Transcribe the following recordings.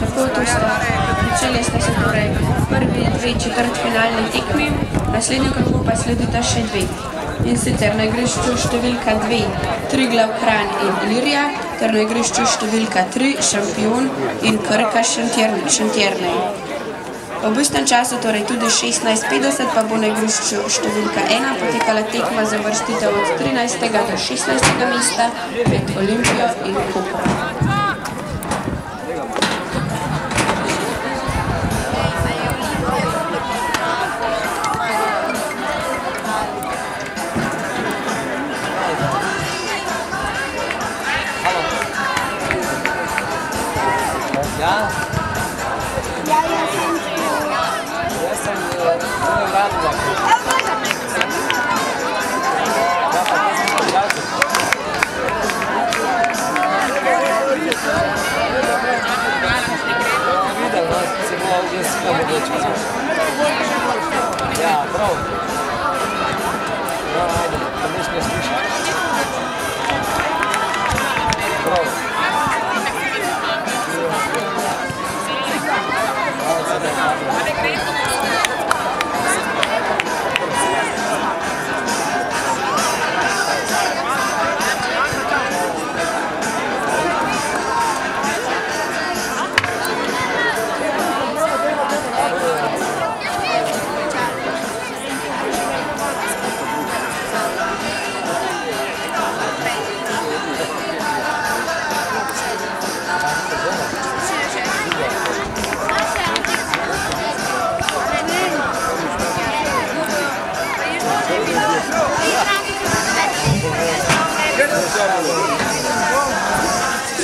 Tako to sta. Začeli sta se torej prvi dve četrtfinalni tekmi, v naslednjem krogu pa sledita še dve. In sicer na igrišču številka dve Triglav Kranj in Ilirija, ter na igrišču številka tri Šampion in Krka Šentjerne. Ob istem času, torej tudi 16.50, pa bo na igrišču številka ena potekala tekma za vrstitev od 13. do 16. mesta med Olimpijo in Koprom.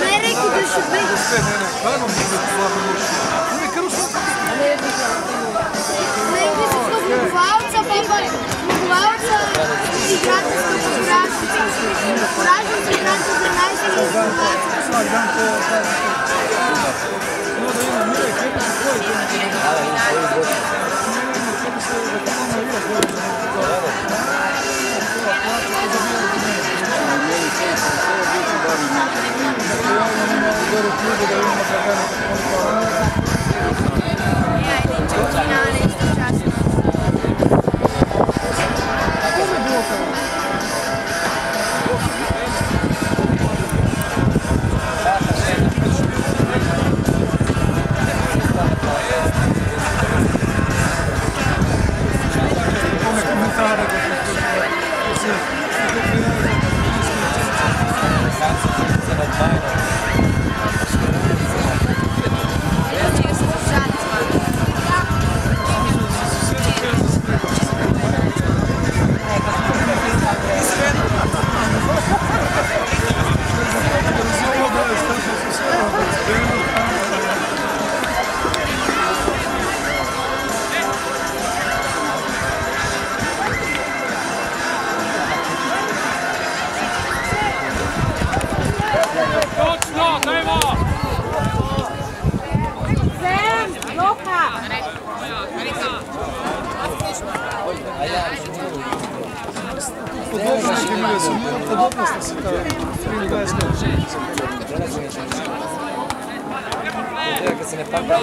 Merek duşu be. Ben onu kullanmış. Ne kırılsın? Nem precisa com alça, papai. Com alça, hidratos fotográficos. Coragem, hidratos anais e hidratos. Não, não, não. るチームがいのか分から сумела подобно сосчитала. Принимаешь как? Я, кажется, не попал.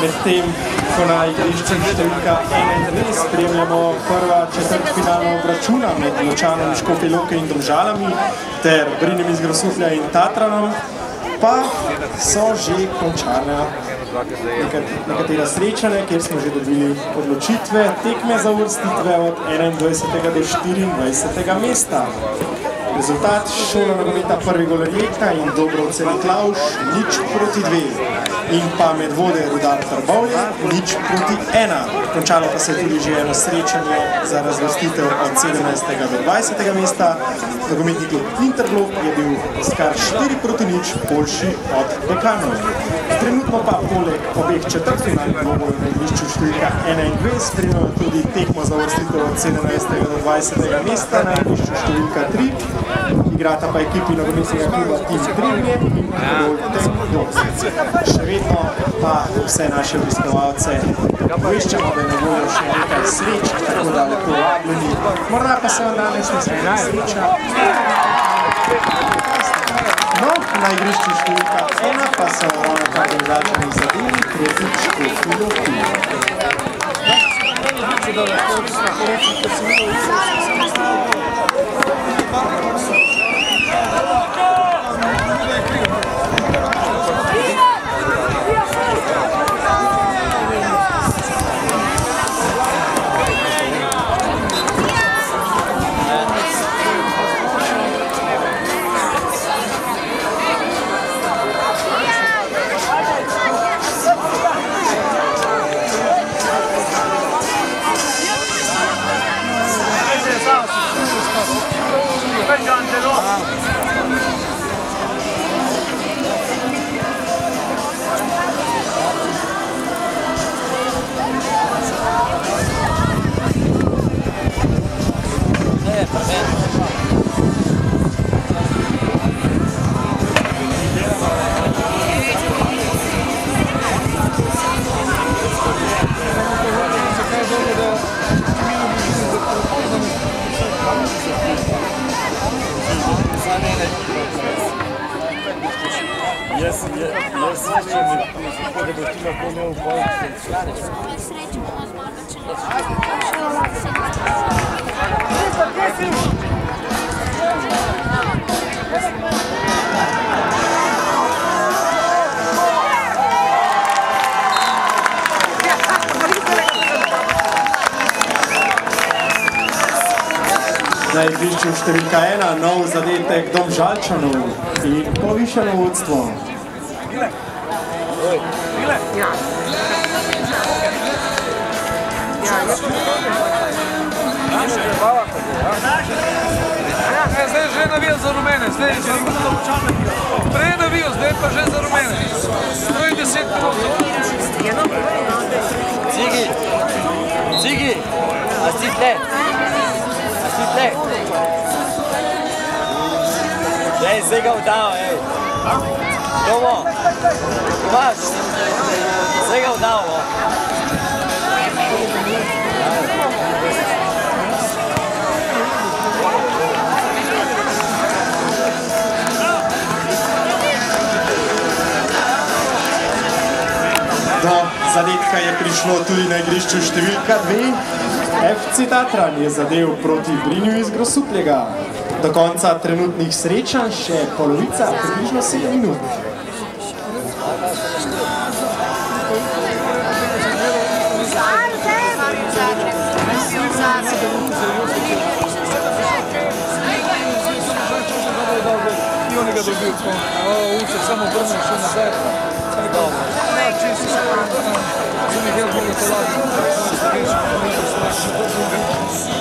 Medtem ko na igrišču številka 21 spremljamo prva četrtfinalna obračuna med Ločanom Škofje Loke in Domžalami ter Brinem iz Grosutlja in Tatranom, pa so že končane nekatera srečanja, kjer smo že dobili odločitve tekme za uvrstitve od 21. do 24. mesta. Rezultat šola nogometa prvi gol Rijeka in Dobrovce Miklauš, nič proti dve. In pa Medvode Rudar Trbovlje, nič proti ena. Končalo pa se je tudi že eno srečanje za razvrstitev od 17. do 20. mesta. Nogometni klub Interblok je bil s kar 4 proti nič boljši od Dekanov. Trenutno pa poleg obeh četrtfinalnih dvobojev na igrišču številka 21 spremljamo tudi tekmo za uvrstitev od 17. do 20. mesta na igrišču številka 3 igrata pa ekipi nogometnega kluba Team Trivje in Karol Tekdok. Še vedno pa vse naše obiskovalce obveščamo, da je na voljo še nekaj sreč, tako da lepo vabljeni. Morda pa se vam danes ne smije sreča. No, na igrišču številka ena pa so ravno kar organizačni zadeli proti Škofi Loki. Jaz sem jaz sem mi, Go! Tako da boš ti lahko imel pol. Sreče bomo zmagali, če nas Na igrišču številka ena nov zadetek Domžalčanov in povišano vodstvo. Ja, zdaj že navijal za rumene, zdaj že Prej je navijal, zdaj pa že za rumene. To je deset minut. Cigi, Cigi, a si tle? A si tle? Daj, zdaj ga vdal, ej. Tomo, Tomaš, zdaj ga vdal, no. Do zadetka je prišlo tudi na igrišču številka 2. FC Tatran je zadev proti Brinju iz Grosupljega. Do konca trenutnih srečanj še polovica, približno 7 minut. Ga dobil, uče samo vrnil še nazaj. Ja, čisto se za njih je bilo to lažje. Jaz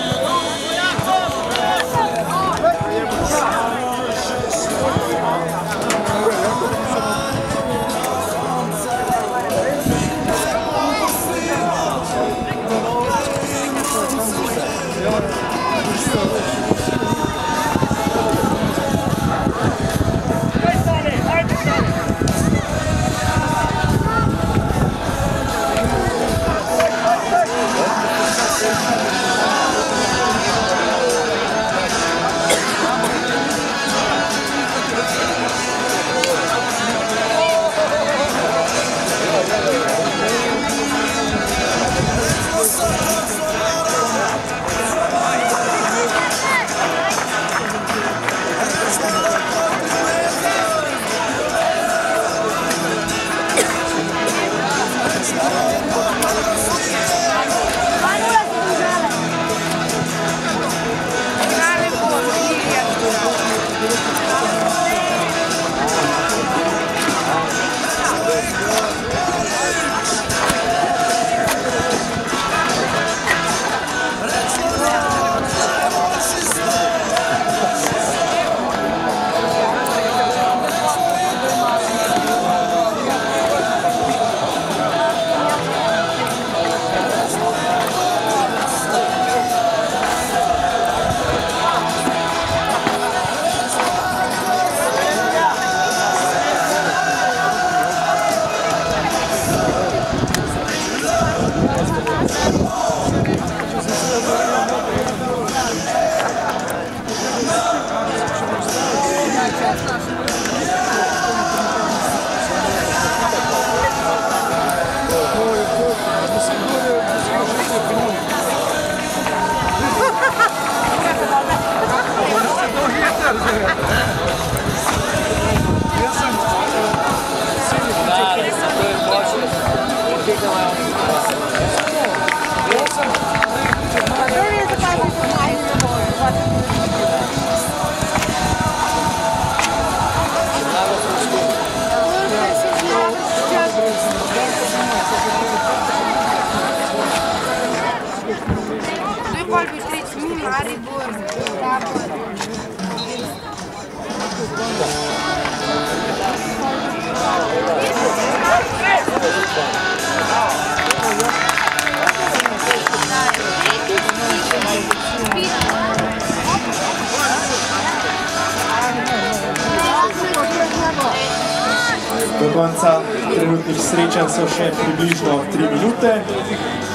srečanj so še približno 3 minute.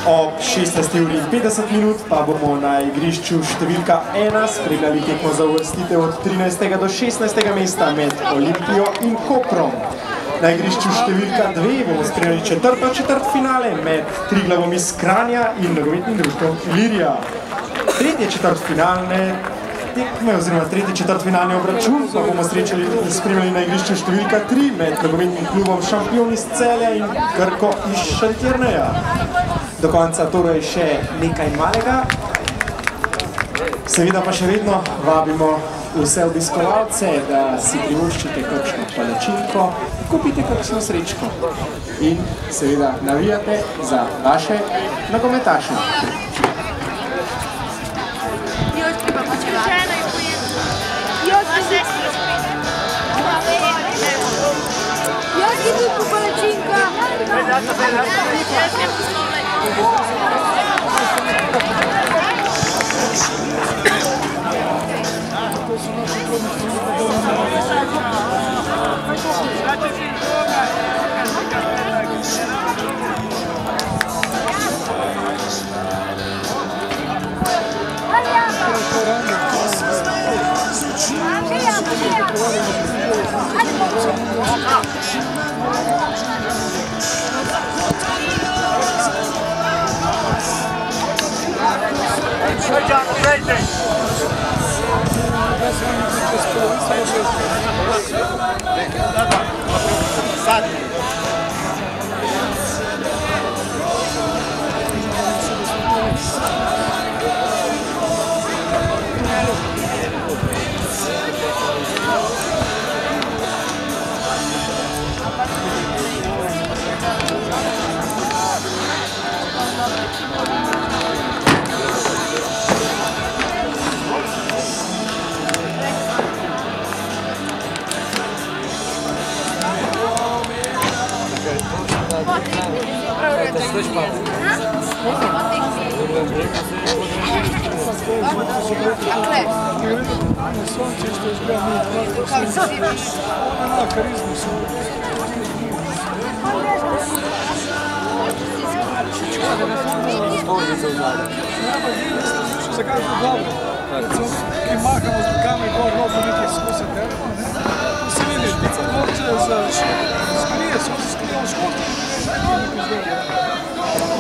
Ob 16.50 minut pa bomo na igrišču številka 1 spremljali tekmo za uvrstitev od 13. do 16. mesta med Olimpijo in Koprom. Na igrišču številka 2 bomo spremljali četrto četrt finale med Triglavom iz Kranja in nogometnim društvom Ilirija. Tretje četrt finalne tekme oziroma tretji četrtfinalni obračun pa bomo srečali, spremljali na igrišču številka 3 med nogometnim klubom Šampion iz Celja in Krko iz Šaltjerneja. Do konca torej še nekaj malega. Seveda pa še vedno vabimo vse obiskovalce, da si privoščite kakšno palačinko, kupite kakšno srečko in seveda navijate za vaše nogometaše. Thank you. već pa... Dakle... Ajde, sunce što izgleda nije tako. Kao si ti viš. Ona na karizmu su. Što se kaže dobro. Ki mahamo z rukami gor, robo nekaj skozi telefon, ne? To se vidi, ti se morče za... Skrije, so se skrije v škotu. Ajde, ne bi zdaj.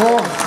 哦